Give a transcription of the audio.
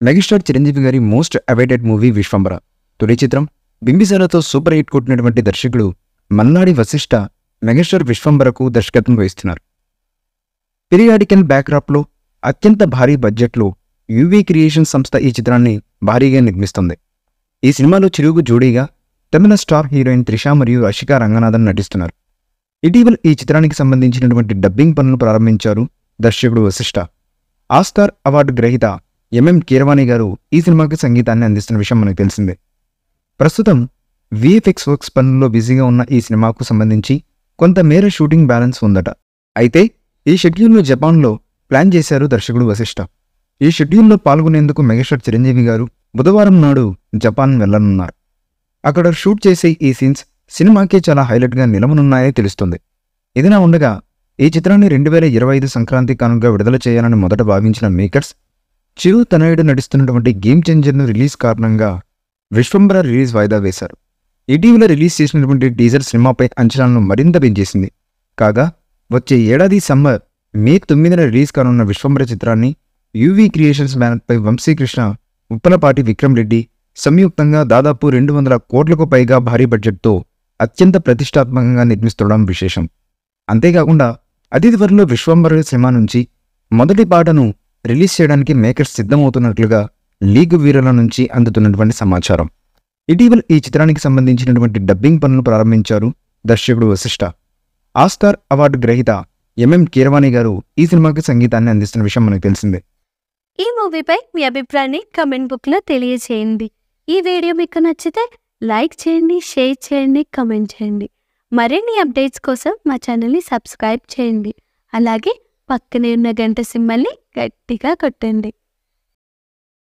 Megastar Chiranjeevi గారి most awaited movie Vishwambhara తొలి చిత్రం బింబిసారతో సూపర్ హిట్ కొట్టినటువంటి దర్శకుడు మల్నాడి వశిష్ఠ మెగాస్టార్ విశ్వంబరకు దర్శకత్వం వహిస్తున్నారు. పిరియాడికల్ బ్యాక్డ్రాప్లో అత్యంత భారీ బడ్జెట్లో యూవీ క్రియేషన్ సంస్థ ఈ చిత్రాన్ని భారీగా నిర్మిస్తుంది. ఈ సినిమాలో చిరుగు జోడీగా తమిళ స్టార్ హీరోయిన్ త్రిష మరియు రషిక రంగనాథన్ నటిస్తున్నారు. ఇటీవల ఈ చిత్రానికి సంబంధించినటువంటి డబ్బింగ్ పనులు ప్రారంభించారు దర్శకుడు వశిష్ఠ ఆస్కార్ అవార్డు గ్రహీత ఎంఎం కీరవాణి గారు ఈ సినిమాకి సంగీతాన్ని అందిస్తున్న విషయం మనకు తెలిసిందే. ప్రస్తుతం విఎఫ్ఎక్స్ వర్క్స్ పనుల్లో బిజీగా ఉన్న ఈ సినిమాకు సంబంధించి కొంతమేర షూటింగ్ బ్యాలెన్స్ ఉందట. అయితే ఈ షెడ్యూల్ను జపాన్లో ప్లాన్ చేశారు దర్శకుడు వశిష్ఠ ఈ షెడ్యూల్లో పాల్గొనేందుకు మెగాస్టార్ చిరంజీవి గారు బుధవారం నాడు జపాన్ వెళ్ళనున్నారు. అక్కడ షూట్ చేసే ఈ సీన్స్ సినిమాకే చాలా హైలైట్గా నిలవనున్నాయని తెలుస్తుంది. ఇదిలా ఉండగా ఈ చిత్రాన్ని రెండు వేల ఇరవై ఐదు సంక్రాంతి కానుకగా విడుదల చేయాలని మొదట భావించిన మేకర్స్ చిరు తనయుడు నడుస్తున్నటువంటి గేమ్ చేంజర్ను రిలీజ్ కారణంగా విశ్వంబర రిలీజ్ వాయిదా వేశారు. ఇటీవల రిలీజ్ చేసినటువంటి టీజర్ సినిమాపై అంచనాలను మరింత పెంచేసింది. కాగా వచ్చే ఏడాది సమ్మర్ మే తొమ్మిదిన రిలీజ్ కానున్న విశ్వంబర చిత్రాన్ని యూవీ క్రియేషన్స్ బ్యానర్పై వంశీకృష్ణ ఉప్పలపాటి విక్రమ్ రెడ్డి సంయుక్తంగా దాదాపు రెండు వందల కోట్లకు పైగా భారీ బడ్జెట్తో అత్యంత ప్రతిష్టాత్మకంగా నిర్మిస్తుండడం విశేషం. అంతేకాకుండా అతి త్వరలో విశ్వంబర సినిమా నుంచి మొదటి పాటను రిలీజ్ చేయడానికి మేకర్స్ సిద్ధమవుతున్నట్లుగా లీగ్ వీరుల నుంచి అందుతున్నటువంటి సమాచారం. ఇటీవల ఈ చిత్రానికి సంబంధించినటువంటి డబ్బింగ్ పనులు ప్రారంభించారు దర్శకుడు వశిష్ఠ ఆస్కార్ అవార్డు గ్రహీత ఎంఎం కీరవాణి గారు ఈ సినిమాకి సంగీతాన్ని అందిస్తున్న విషయం మనకు తెలిసిందే. ఈ మూవీపై మీ అభిప్రాయాన్ని కమెంట్ బుక్లో తెలియచేయండి ఈ వీడియో మీకు నచ్చితే లైక్ చేయండి షేర్ చేయండి కమెంట్ చేయండి. మరిన్ని అప్డేట్స్ కోసం మా ఛానల్ని సబ్స్క్రైబ్ చేయండి. అలాగే పక్కనే ఉన్న గంట సిమ్మల్ని గట్టిగా కొట్టండి.